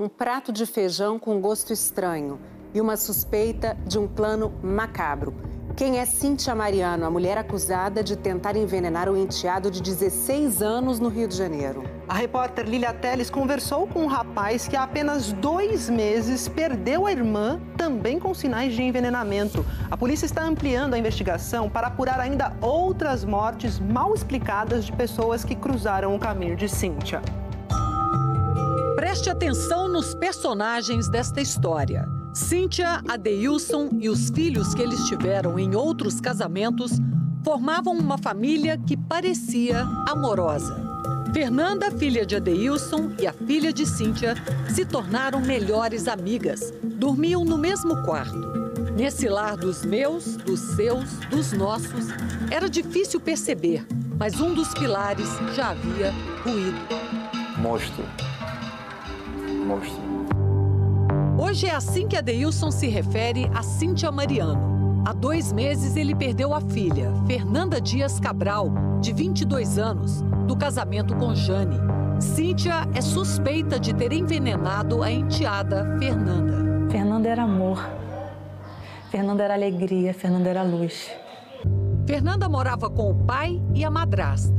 Um prato de feijão com gosto estranho e uma suspeita de um plano macabro. Quem é Cíntia Mariano, a mulher acusada de tentar envenenar o enteado de 16 anos no Rio de Janeiro? A repórter Lilia Teles conversou com um rapaz que há apenas dois meses perdeu a irmã, também com sinais de envenenamento. A polícia está ampliando a investigação para apurar ainda outras mortes mal explicadas de pessoas que cruzaram o caminho de Cíntia. Preste atenção nos personagens desta história. Cíntia, Adeilson e os filhos que eles tiveram em outros casamentos formavam uma família que parecia amorosa. Fernanda, filha de Adeilson, e a filha de Cíntia se tornaram melhores amigas. Dormiam no mesmo quarto. Nesse lar dos meus, dos seus, dos nossos, era difícil perceber, mas um dos pilares já havia ruído. Monstro monstro. Hoje é assim que Adeilson se refere a Cíntia Mariano. Há dois meses ele perdeu a filha, Fernanda Dias Cabral, de 22 anos, do casamento com Jane. Cíntia é suspeita de ter envenenado a enteada Fernanda. Fernanda era amor. Fernanda era alegria, Fernanda era luz. Fernanda morava com o pai e a madrasta.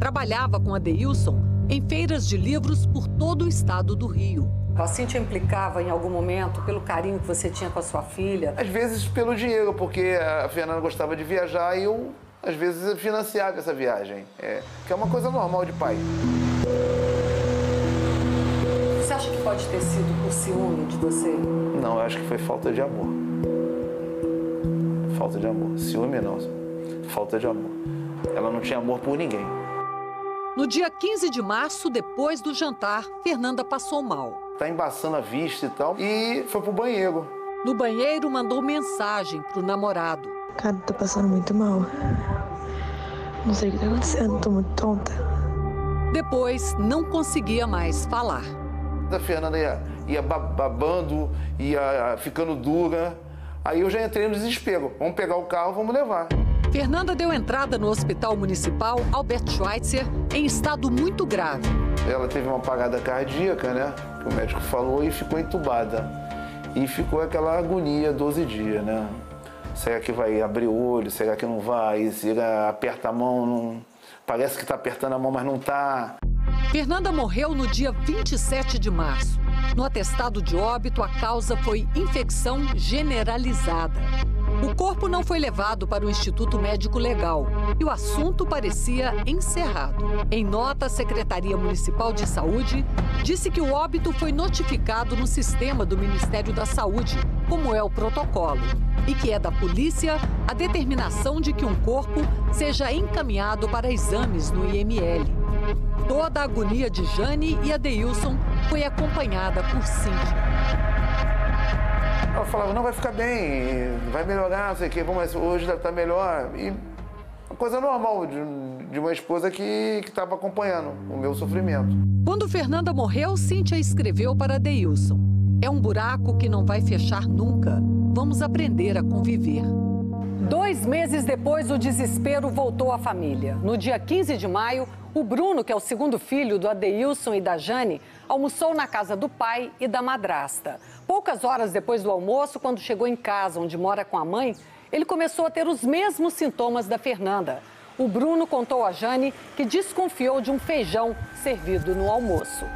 Trabalhava com Adeilson em feiras de livros por todo o estado do Rio. A Cintia implicava em algum momento pelo carinho que você tinha com a sua filha? Às vezes pelo dinheiro, porque a Fernanda gostava de viajar e eu, às vezes, financiava essa viagem. É, que é uma coisa normal de pai. Você acha que pode ter sido por ciúme de você? Não, eu acho que foi falta de amor. Falta de amor. Ciúme não. Falta de amor. Ela não tinha amor por ninguém. No dia 15 de março, depois do jantar, Fernanda passou mal. Tá embaçando a vista e tal, e foi pro banheiro. No banheiro, mandou mensagem pro namorado. Cara, tô passando muito mal. Não sei o que tá acontecendo, tô muito tonta. Depois, não conseguia mais falar. A Fernanda ia, ia babando, ia ficando dura. Aí eu já entrei no desespero. Vamos pegar o carro, vamos levar. Fernanda deu entrada no Hospital Municipal Albert Schweitzer em estado muito grave. Ela teve uma parada cardíaca, né? Que o médico falou e ficou entubada. E ficou aquela agonia 12 dias, né? Será que vai abrir o olho? Será que não vai? Será aperta a mão? Não... Parece que está apertando a mão, mas não está. Fernanda morreu no dia 27 de março. No atestado de óbito, a causa foi infecção generalizada. O corpo não foi levado para o Instituto Médico Legal e o assunto parecia encerrado. Em nota, a Secretaria Municipal de Saúde disse que o óbito foi notificado no sistema do Ministério da Saúde, como é o protocolo, e que é da polícia a determinação de que um corpo seja encaminhado para exames no IML. Toda a agonia de Jane e Adeilson foi acompanhada por Cíntia. Ela falava, não, vai ficar bem, vai melhorar, não sei o quê, mas hoje deve estar melhor. E uma coisa normal de, de uma esposa que estava acompanhando o meu sofrimento. Quando Fernanda morreu, Cíntia escreveu para Deilson. É um buraco que não vai fechar nunca. Vamos aprender a conviver. Dois meses depois, o desespero voltou à família. No dia 15 de maio, o Bruno, que é o segundo filho do Adeilson e da Jane, almoçou na casa do pai e da madrasta. Poucas horas depois do almoço, quando chegou em casa onde mora com a mãe, ele começou a ter os mesmos sintomas da Fernanda. O Bruno contou a Jane que desconfiou de um feijão servido no almoço.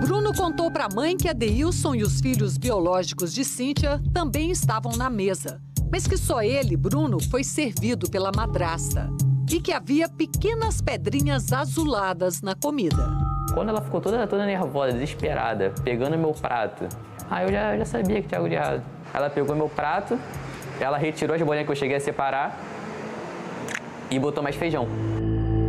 Bruno contou para a mãe que Adeilson e os filhos biológicos de Cíntia também estavam na mesa, mas que só ele, Bruno, foi servido pela madrasta e que havia pequenas pedrinhas azuladas na comida. Quando ela ficou toda, toda nervosa, desesperada, pegando meu prato, aí eu já, já sabia que tinha algo de errado. Ela pegou meu prato, ela retirou as bolinhas que eu cheguei a separar e botou mais feijão.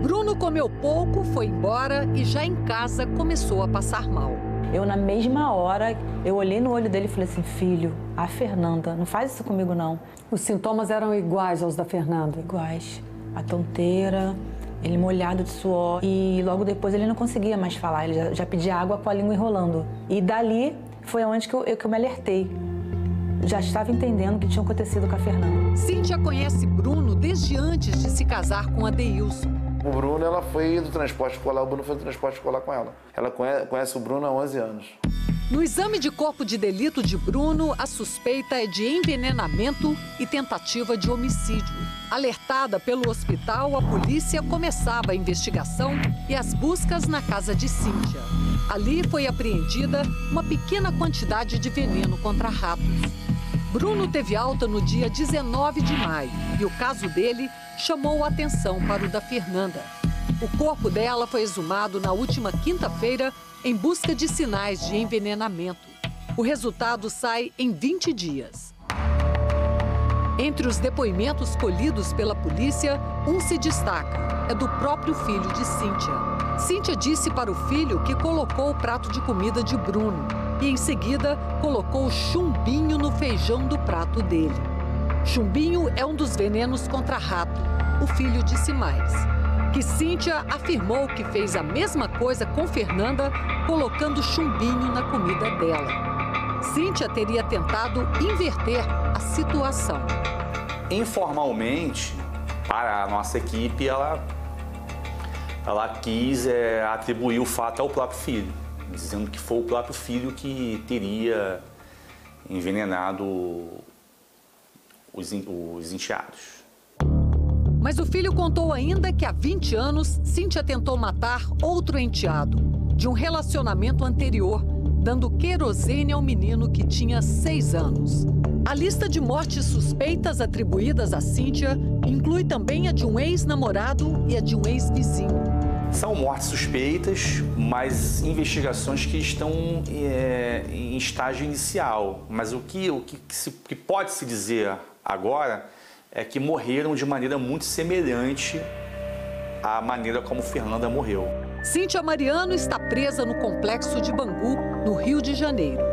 Bruno comeu pouco, foi embora e já em casa começou a passar mal. Eu, na mesma hora, eu olhei no olho dele e falei assim, filho, a Fernanda, não faz isso comigo não. Os sintomas eram iguais aos da Fernanda? Iguais a tonteira, ele molhado de suor. E logo depois ele não conseguia mais falar, ele já, já pedia água com a língua enrolando. E dali foi onde que eu, eu, que eu me alertei. Já estava entendendo o que tinha acontecido com a Fernanda. Cíntia conhece Bruno desde antes de se casar com a Deilson. O Bruno, ela foi do transporte escolar, o Bruno foi do transporte escolar com ela. Ela conhece, conhece o Bruno há 11 anos. No exame de corpo de delito de Bruno, a suspeita é de envenenamento e tentativa de homicídio. Alertada pelo hospital, a polícia começava a investigação e as buscas na casa de Cíntia. Ali foi apreendida uma pequena quantidade de veneno contra ratos. Bruno teve alta no dia 19 de maio e o caso dele chamou a atenção para o da Fernanda. O corpo dela foi exumado na última quinta-feira em busca de sinais de envenenamento. O resultado sai em 20 dias. Entre os depoimentos colhidos pela polícia, um se destaca: é do próprio filho de Cíntia. Cíntia disse para o filho que colocou o prato de comida de Bruno e, em seguida, colocou chumbinho no feijão do prato dele. Chumbinho é um dos venenos contra rato. O filho disse mais que Cíntia afirmou que fez a mesma coisa com Fernanda, colocando chumbinho na comida dela. Cíntia teria tentado inverter a situação. Informalmente, para a nossa equipe, ela, ela quis é, atribuir o fato ao próprio filho, dizendo que foi o próprio filho que teria envenenado os, os enteados. Mas o filho contou ainda que há 20 anos, Cíntia tentou matar outro enteado, de um relacionamento anterior, dando querosene ao menino que tinha seis anos. A lista de mortes suspeitas atribuídas a Cíntia inclui também a de um ex-namorado e a de um ex-vizinho. São mortes suspeitas, mas investigações que estão é, em estágio inicial. Mas o que, o que, se, que pode se dizer agora é que morreram de maneira muito semelhante à maneira como Fernanda morreu. Cíntia Mariano está presa no complexo de Bangu, no Rio de Janeiro.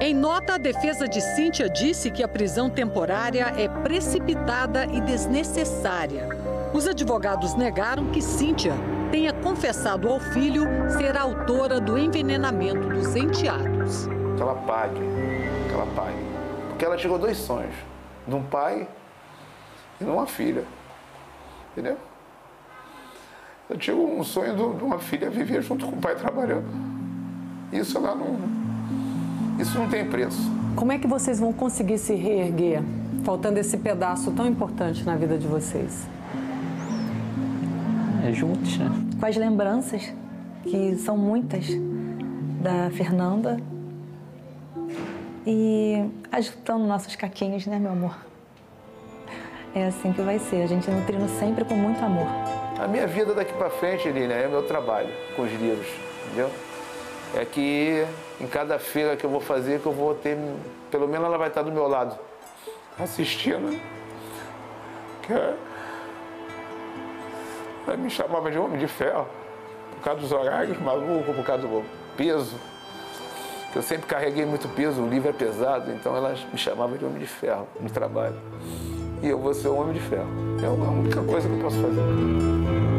Em nota, a defesa de Cíntia disse que a prisão temporária é precipitada e desnecessária. Os advogados negaram que Cíntia tenha confessado ao filho ser a autora do envenenamento dos enteados. Que ela pague, que ela pague. Porque ela chegou dois sonhos: de um pai e numa filha. Entendeu? Eu tive um sonho de uma filha viver junto com o pai trabalhando. Isso ela não. Isso não tem preço. Como é que vocês vão conseguir se reerguer, faltando esse pedaço tão importante na vida de vocês? Juntos, né? Com as lembranças, que são muitas, da Fernanda. E ajustando nossos caquinhos, né, meu amor? É assim que vai ser, a gente nutrindo sempre com muito amor. A minha vida daqui para frente, Lina, é o meu trabalho com os livros, entendeu? É que em cada feira que eu vou fazer, que eu vou ter, pelo menos ela vai estar do meu lado, assistindo. Que é... Ela me chamava de homem de ferro, por causa dos horários malucos, por causa do peso. Eu sempre carreguei muito peso, o livro é pesado, então ela me chamava de homem de ferro no trabalho e eu vou ser um homem de ferro. É a única coisa que eu posso fazer.